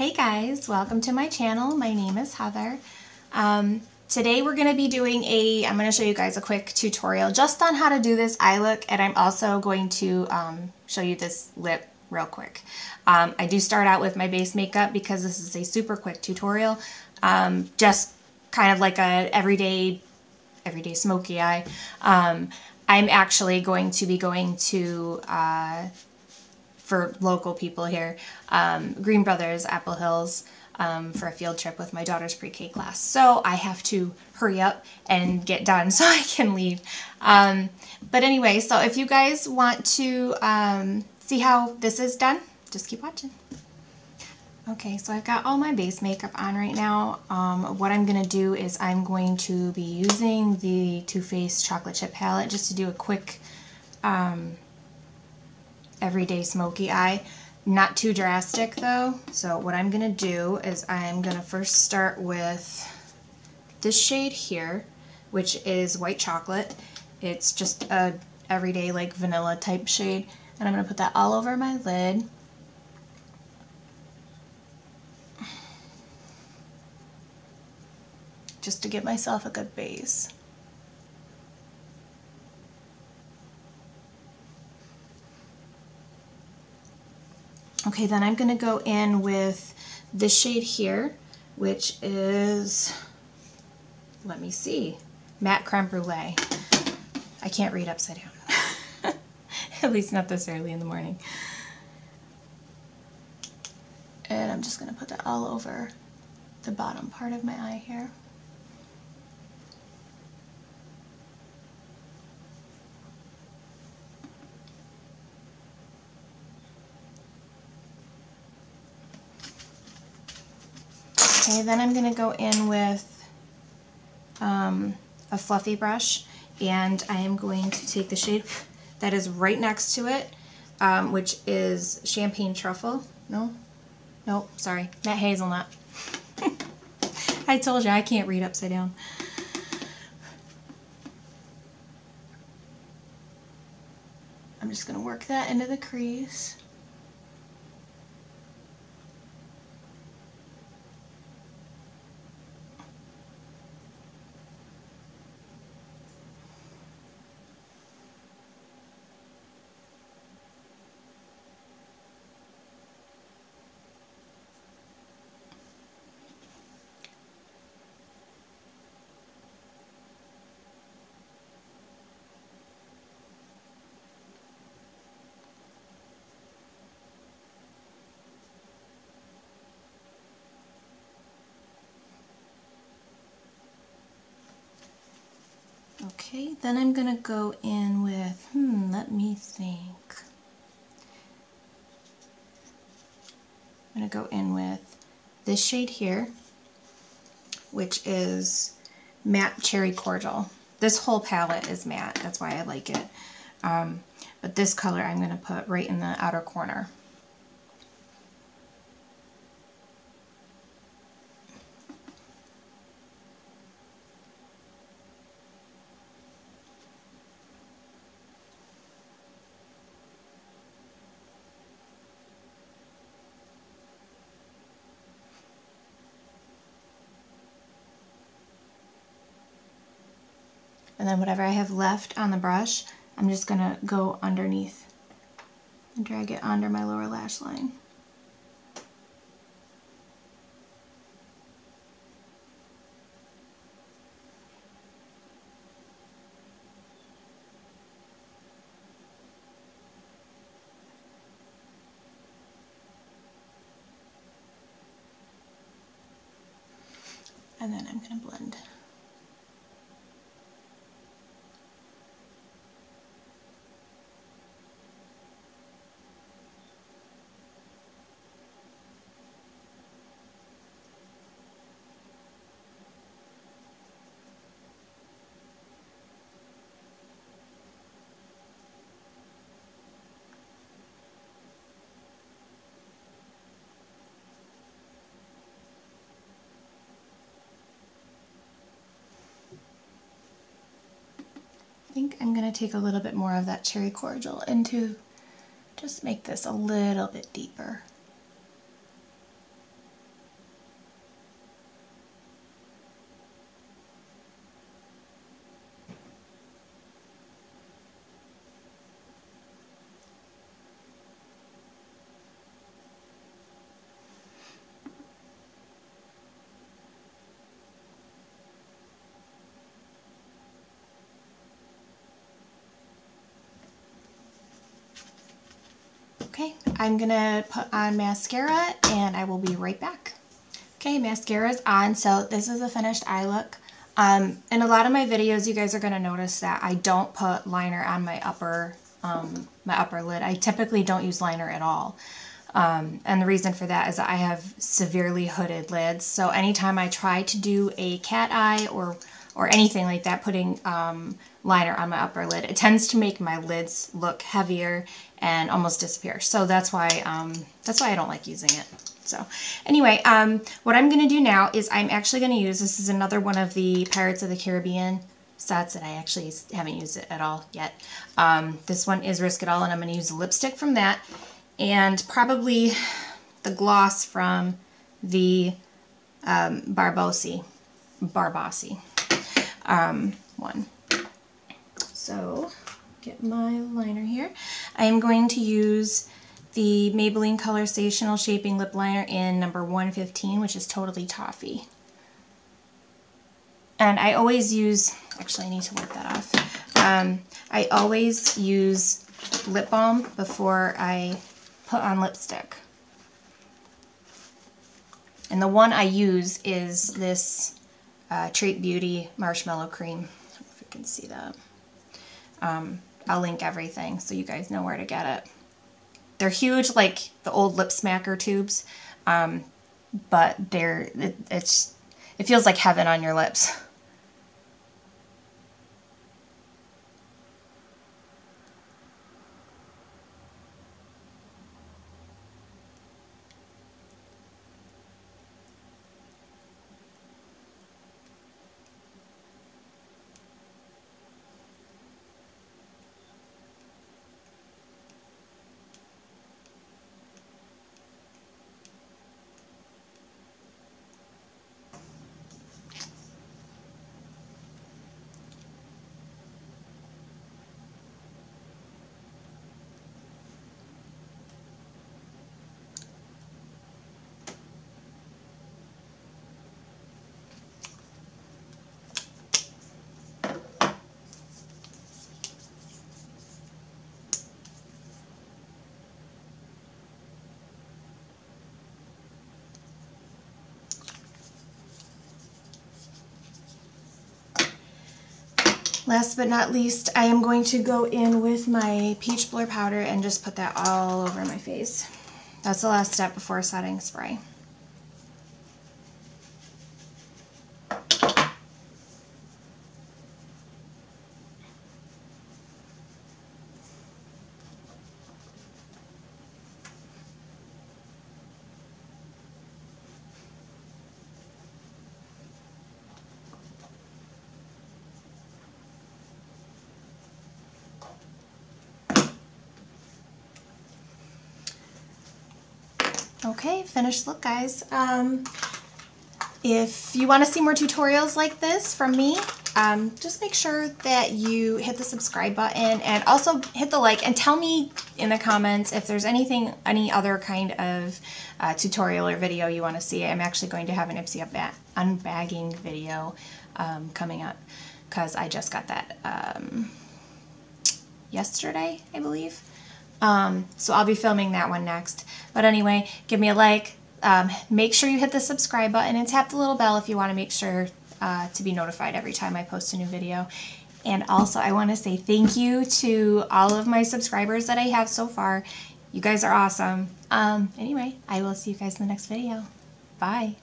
Hey guys, welcome to my channel. My name is Heather. Um, today we're going to be doing a, I'm going to show you guys a quick tutorial just on how to do this eye look and I'm also going to um, show you this lip real quick. Um, I do start out with my base makeup because this is a super quick tutorial. Um, just kind of like a everyday, everyday smoky eye. Um, I'm actually going to be going to uh, for local people here, um, Green Brothers, Apple Hills, um, for a field trip with my daughter's pre-K class. So I have to hurry up and get done so I can leave. Um, but anyway, so if you guys want to um, see how this is done, just keep watching. Okay, so I've got all my base makeup on right now. Um, what I'm going to do is I'm going to be using the Too Faced Chocolate Chip Palette just to do a quick um, everyday smoky eye. Not too drastic though. So what I'm going to do is I'm going to first start with this shade here, which is white chocolate. It's just a everyday like vanilla type shade. And I'm going to put that all over my lid. Just to give myself a good base. Okay, then I'm going to go in with this shade here, which is, let me see, Matte Creme Brulee. I can't read upside down. At least not this early in the morning. And I'm just going to put that all over the bottom part of my eye here. Okay, then I'm going to go in with um, a fluffy brush and I am going to take the shade that is right next to it, um, which is Champagne Truffle. No? Nope, sorry. Matte Hazelnut. I told you I can't read upside down. I'm just going to work that into the crease. Okay, then I'm going to go in with, hmm, let me think. I'm going to go in with this shade here, which is Matte Cherry Cordial. This whole palette is matte, that's why I like it. Um, but this color I'm going to put right in the outer corner. Then whatever I have left on the brush, I'm just going to go underneath and drag it under my lower lash line. And then I'm going to blend. Think I'm going to take a little bit more of that cherry cordial into just make this a little bit deeper. Okay, I'm gonna put on mascara and I will be right back. Okay, mascara's on, so this is a finished eye look. Um, in a lot of my videos, you guys are gonna notice that I don't put liner on my upper, um, my upper lid. I typically don't use liner at all. Um, and the reason for that is that I have severely hooded lids. So anytime I try to do a cat eye or or anything like that, putting um, liner on my upper lid, it tends to make my lids look heavier and almost disappear. So that's why um, that's why I don't like using it. So anyway, um, what I'm going to do now is I'm actually going to use, this is another one of the Pirates of the Caribbean sets that I actually haven't used it at all yet. Um, this one is Risk It All and I'm going to use lipstick from that and probably the gloss from the um, Barbosi, Barbossi um, one. So get my liner here. I am going to use the Maybelline Color Sensational Shaping Lip Liner in number 115, which is Totally Toffee. And I always use, actually I need to wipe that off. Um, I always use lip balm before I put on lipstick. And the one I use is this uh, Treat Beauty Marshmallow Cream. if you can see that. Um, I'll link everything so you guys know where to get it. They're huge like the old lip smacker tubes, um, but they're, it, it's, it feels like heaven on your lips. Last but not least, I am going to go in with my peach blur powder and just put that all over my face. That's the last step before setting spray. Okay, finished look guys. Um, if you want to see more tutorials like this from me, um, just make sure that you hit the subscribe button and also hit the like and tell me in the comments if there's anything, any other kind of uh, tutorial or video you want to see. I'm actually going to have an Ipsy unbagging video um, coming up because I just got that um, yesterday, I believe. Um, so I'll be filming that one next. But anyway, give me a like. Um, make sure you hit the subscribe button and tap the little bell if you want to make sure uh, to be notified every time I post a new video. And also, I want to say thank you to all of my subscribers that I have so far. You guys are awesome. Um, anyway, I will see you guys in the next video. Bye.